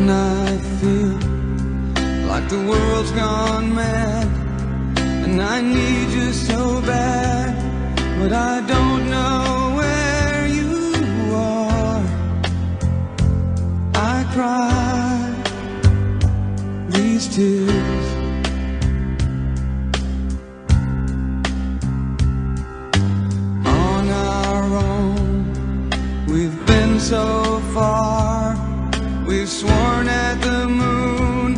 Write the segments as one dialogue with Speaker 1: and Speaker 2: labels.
Speaker 1: And I feel like the world's gone mad. And I need you so bad But I don't know where you are. I cry these tears. We've sworn at the moon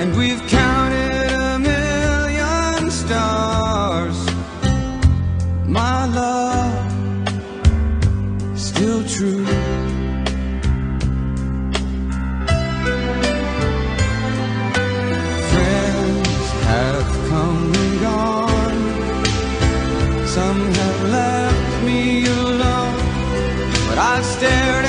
Speaker 1: and we've counted a million stars. My love, still true. Friends have come and gone. Some have left me alone, but I've stared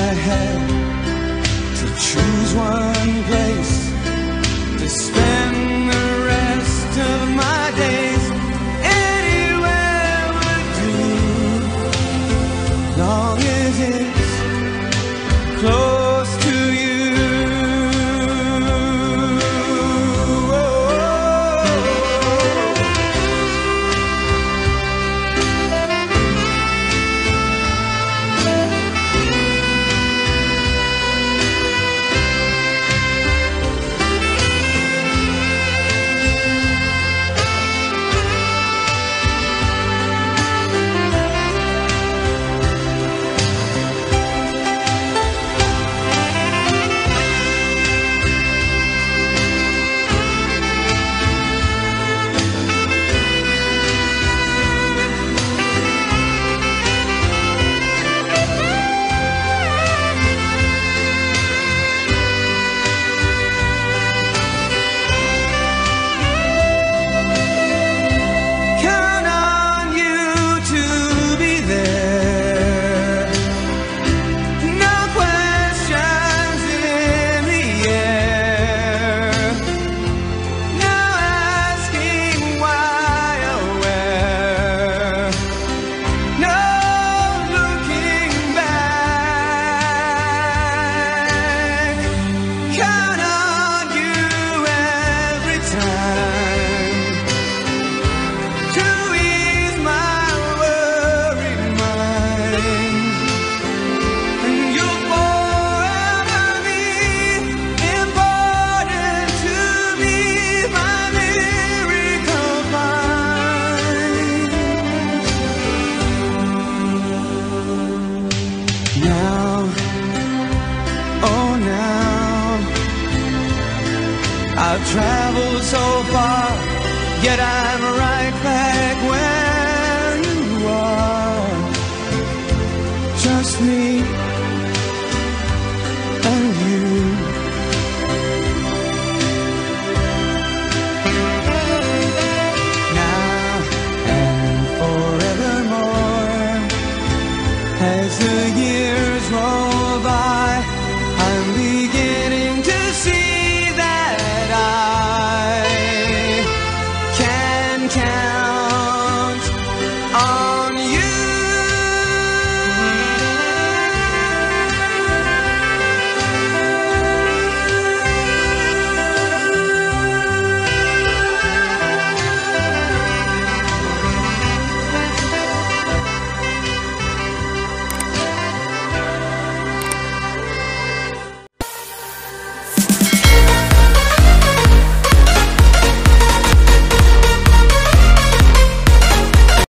Speaker 1: I had to choose one place. I've traveled so far, yet I'm right back where you are. Trust me